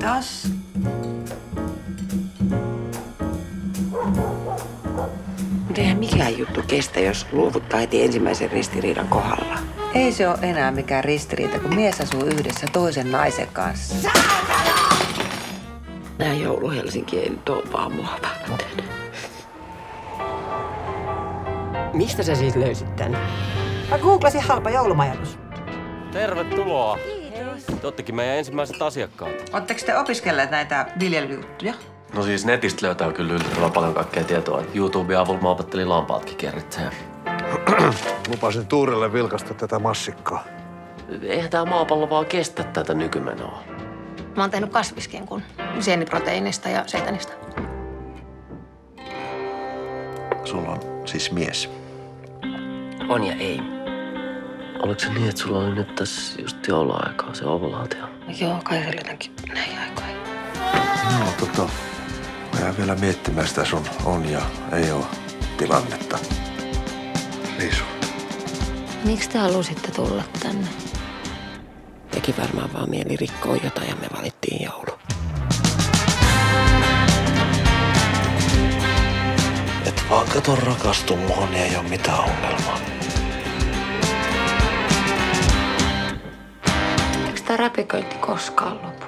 Taas. Mutta eihän mikään juttu kestä, jos luovuttaa heti ensimmäisen ristiriidan kohdalla. Ei se ole enää mikään ristiriita, kun mies asuu yhdessä toisen naisen kanssa. Nää joulu Helsinki ei nyt ole vaan mua varten. Mistä sä siis löysit tän? Mä googlasin halpa joulumajoitus. Tervetuloa. Te oottekin meidän ensimmäiset asiakkaat. Oletteko te opiskelleet näitä viljelyjuttuja? No siis netistä löytää kyllä yllättävän paljon kaikkea tietoa. YouTuben avulla mä opettelin lampaatkin kerritseen. Lupasin Tuurelle vilkasta tätä massikkaa. Eihän tää maapallo vaan kestä tätä nykymenoa. Mä oon tehnyt kasviskinkun sieniproteiinista ja seitanista. Sulla on siis mies. On ja ei. Oliko se niin, että sulla oli nyt tässä just jouluaikaa se ovulaatio? No joo, kai se oli jotenkin näin aikoihin. No tota, mä jään vielä miettimään sitä sun on ja ei oo tilannetta. Riisu. Miksi te halusitte tulla tänne? Teki varmaan vaan mieli rikkoa jotain ja me valittiin joulu. Et vaan kato rakastu muhun, niin ei oo mitään ongelmaa. Tämä räpiköinti koskaan lopu?